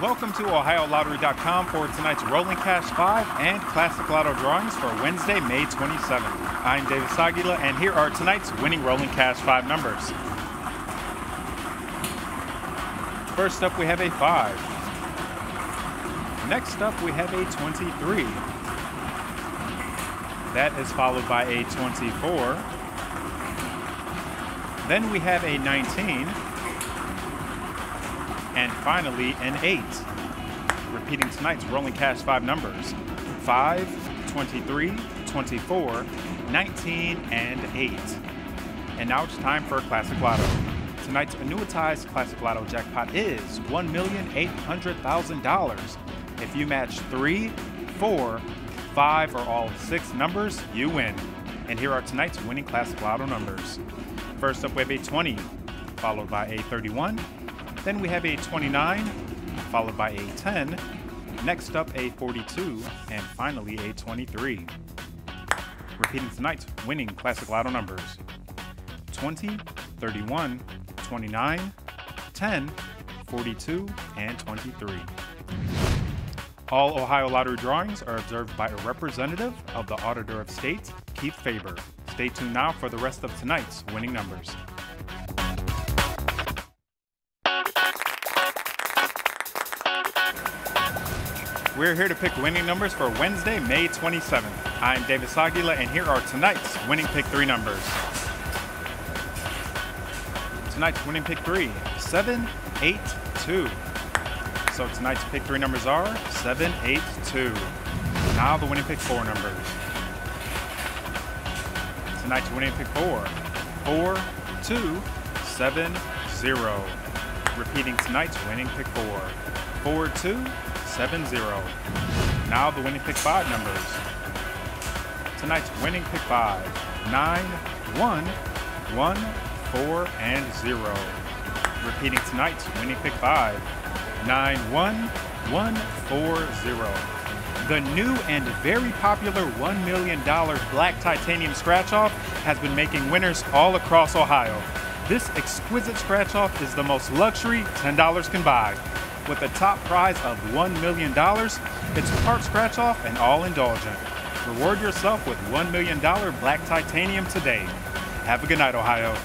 Welcome to OhioLottery.com for tonight's Rolling Cash 5 and Classic Lotto drawings for Wednesday, May 27th. I'm Davis Aguila, and here are tonight's winning Rolling Cash 5 numbers. First up, we have a 5. Next up, we have a 23. That is followed by a 24. Then we have a 19 and finally an 8. Repeating tonight's Rolling Cash 5 numbers 5, 23, 24, 19, and 8. And now it's time for Classic Lotto. Tonight's annuitized Classic Lotto jackpot is $1,800,000. If you match 3, 4, 5, or all 6 numbers, you win. And here are tonight's winning Classic Lotto numbers. First up, we have a 20, followed by a 31, then we have a 29, followed by a 10, next up a 42, and finally a 23. Repeating tonight's winning Classic Lotto numbers 20, 31, 29, 10, 42, and 23. All Ohio Lottery drawings are observed by a representative of the Auditor of State, Keith Faber. Stay tuned now for the rest of tonight's winning numbers. We're here to pick winning numbers for Wednesday, May 27th. I'm Davis Aguila, and here are tonight's winning pick three numbers. Tonight's winning pick three, 7, 8, 2. So tonight's pick three numbers are 7, 8, 2. Now the winning pick four numbers. Tonight's winning pick four, 4, 2, 7, 0. Repeating tonight's winning pick four, 4, 2, 7-0. Now the winning pick five numbers. Tonight's winning pick five, 9, 1, 1, 4, and 0. Repeating tonight's winning pick five, 9, 1, 1, 4, 0. The new and very popular $1 million black titanium scratch off has been making winners all across Ohio. This exquisite scratch off is the most luxury $10 can buy with a top prize of $1 million. It's part scratch off and all indulgent. Reward yourself with $1 million black titanium today. Have a good night, Ohio.